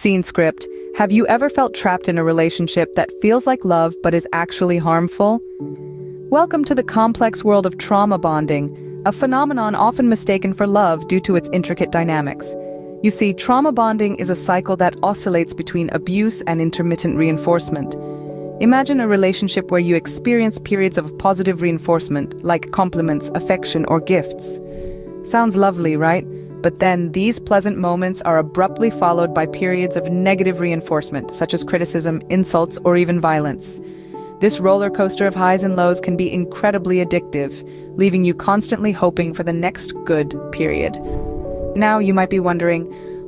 Scene script. Have you ever felt trapped in a relationship that feels like love but is actually harmful? Welcome to the complex world of trauma bonding, a phenomenon often mistaken for love due to its intricate dynamics. You see, trauma bonding is a cycle that oscillates between abuse and intermittent reinforcement. Imagine a relationship where you experience periods of positive reinforcement, like compliments, affection, or gifts. Sounds lovely, right? But then these pleasant moments are abruptly followed by periods of negative reinforcement, such as criticism, insults, or even violence. This roller coaster of highs and lows can be incredibly addictive, leaving you constantly hoping for the next good period. Now you might be wondering,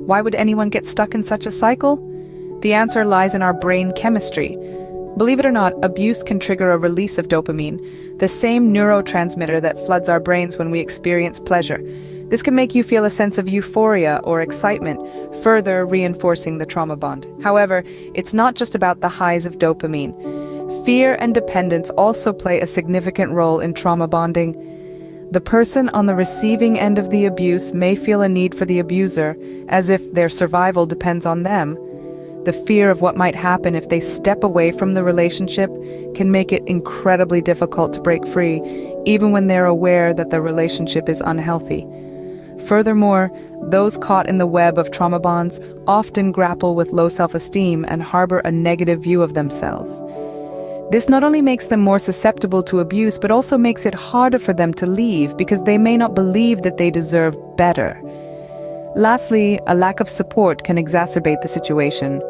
why would anyone get stuck in such a cycle? The answer lies in our brain chemistry. Believe it or not, abuse can trigger a release of dopamine, the same neurotransmitter that floods our brains when we experience pleasure. This can make you feel a sense of euphoria or excitement, further reinforcing the trauma bond. However, it's not just about the highs of dopamine. Fear and dependence also play a significant role in trauma bonding. The person on the receiving end of the abuse may feel a need for the abuser, as if their survival depends on them. The fear of what might happen if they step away from the relationship can make it incredibly difficult to break free, even when they're aware that the relationship is unhealthy. Furthermore, those caught in the web of trauma bonds often grapple with low self-esteem and harbor a negative view of themselves. This not only makes them more susceptible to abuse, but also makes it harder for them to leave because they may not believe that they deserve better. Lastly, a lack of support can exacerbate the situation.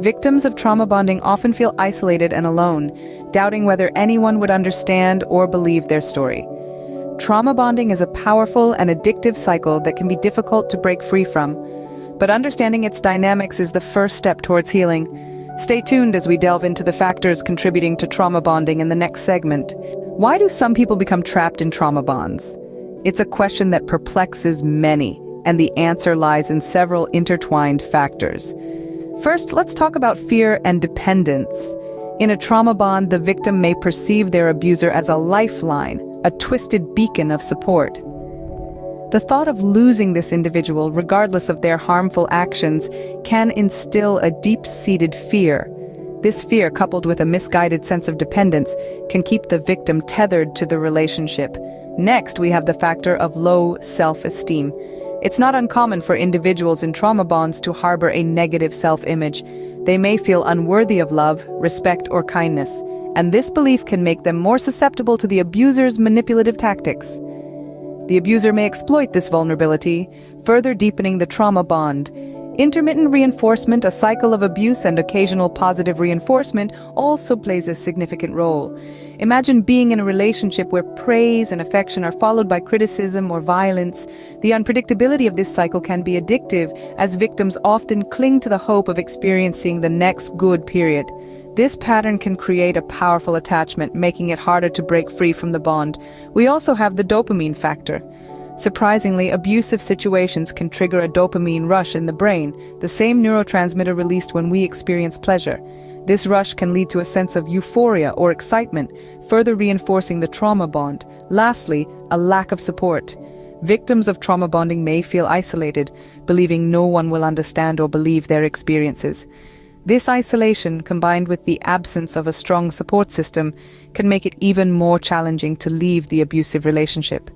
Victims of trauma bonding often feel isolated and alone, doubting whether anyone would understand or believe their story. Trauma bonding is a powerful and addictive cycle that can be difficult to break free from. But understanding its dynamics is the first step towards healing. Stay tuned as we delve into the factors contributing to trauma bonding in the next segment. Why do some people become trapped in trauma bonds? It's a question that perplexes many, and the answer lies in several intertwined factors. First, let's talk about fear and dependence. In a trauma bond, the victim may perceive their abuser as a lifeline, a twisted beacon of support. The thought of losing this individual, regardless of their harmful actions, can instill a deep-seated fear. This fear, coupled with a misguided sense of dependence, can keep the victim tethered to the relationship. Next, we have the factor of low self-esteem. It's not uncommon for individuals in trauma bonds to harbor a negative self-image. They may feel unworthy of love, respect, or kindness and this belief can make them more susceptible to the abuser's manipulative tactics. The abuser may exploit this vulnerability, further deepening the trauma bond. Intermittent reinforcement, a cycle of abuse and occasional positive reinforcement, also plays a significant role. Imagine being in a relationship where praise and affection are followed by criticism or violence. The unpredictability of this cycle can be addictive, as victims often cling to the hope of experiencing the next good period. This pattern can create a powerful attachment, making it harder to break free from the bond. We also have the dopamine factor. Surprisingly, abusive situations can trigger a dopamine rush in the brain, the same neurotransmitter released when we experience pleasure. This rush can lead to a sense of euphoria or excitement, further reinforcing the trauma bond. Lastly, a lack of support. Victims of trauma bonding may feel isolated, believing no one will understand or believe their experiences. This isolation, combined with the absence of a strong support system, can make it even more challenging to leave the abusive relationship.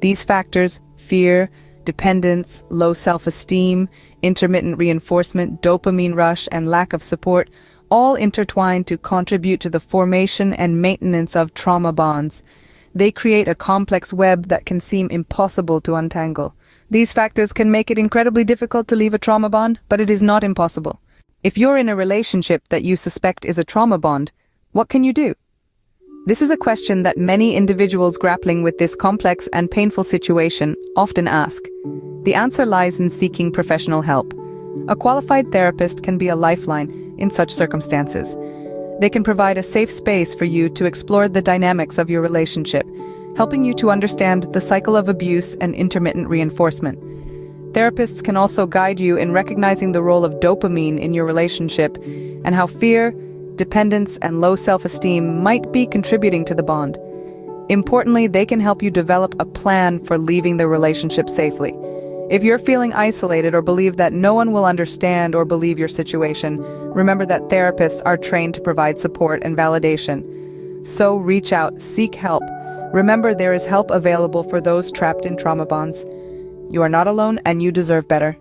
These factors, fear, dependence, low self-esteem, intermittent reinforcement, dopamine rush, and lack of support, all intertwine to contribute to the formation and maintenance of trauma bonds. They create a complex web that can seem impossible to untangle. These factors can make it incredibly difficult to leave a trauma bond, but it is not impossible. If you're in a relationship that you suspect is a trauma bond, what can you do? This is a question that many individuals grappling with this complex and painful situation often ask. The answer lies in seeking professional help. A qualified therapist can be a lifeline in such circumstances. They can provide a safe space for you to explore the dynamics of your relationship, helping you to understand the cycle of abuse and intermittent reinforcement. Therapists can also guide you in recognizing the role of dopamine in your relationship and how fear, dependence, and low self-esteem might be contributing to the bond. Importantly, they can help you develop a plan for leaving the relationship safely. If you're feeling isolated or believe that no one will understand or believe your situation, remember that therapists are trained to provide support and validation. So reach out, seek help. Remember there is help available for those trapped in trauma bonds. You are not alone and you deserve better.